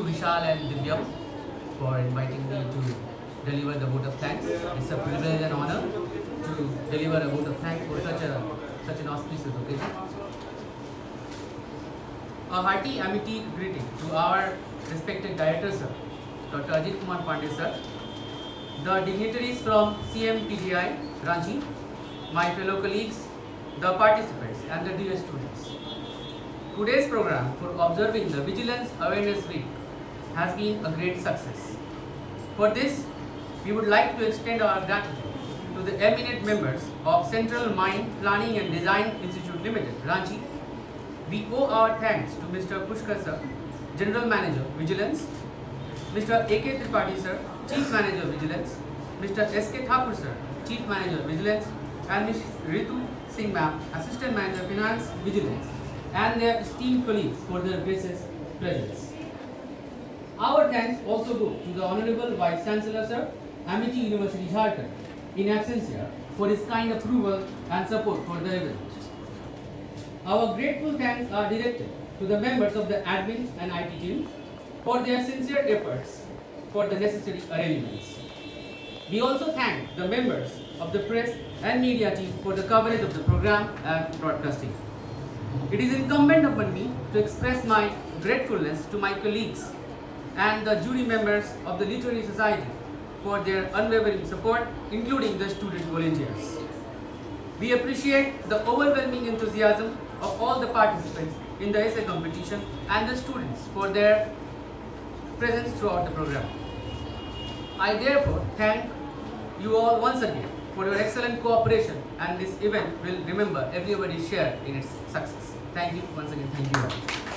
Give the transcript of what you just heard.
Vishal and Divyam for inviting me to deliver the vote of thanks. It's a privilege and honor to deliver a vote of thanks for such a such an auspicious occasion. A hearty amity greeting to our respected director sir, Dr. Ajit Kumar Pandey sir, the dignitaries from CMPDI Ranchi, my fellow colleagues, the participants and the dear students. Today's program for observing the Vigilance Awareness Week has been a great success. For this, we would like to extend our gratitude to the eminent members of Central Mine Planning and Design Institute Limited, Ranchi. We owe our thanks to Mr. Pushkar sir, General Manager, Vigilance, Mr. A.K. Tripathi sir, Chief Manager, Vigilance, Mr. S.K. Thakur sir, Chief Manager, Vigilance, and Ms. Ritu Singh ma'am, Assistant Manager, Finance, Vigilance, and their esteemed colleagues for their gracious presence. Our thanks also go to the Honorable Vice Chancellor Sir, Amity University Jharkhand, in absentia, for his kind approval and support for the event. Our grateful thanks are directed to the members of the admin and IT team for their sincere efforts for the necessary arrangements. We also thank the members of the press and media team for the coverage of the program and broadcasting. It is incumbent upon me to express my gratefulness to my colleagues and the jury members of the Literary Society for their unwavering support, including the student volunteers. We appreciate the overwhelming enthusiasm of all the participants in the essay competition and the students for their presence throughout the program. I therefore thank you all once again for your excellent cooperation and this event will remember everybody's share in its success. Thank you once again. Thank you all.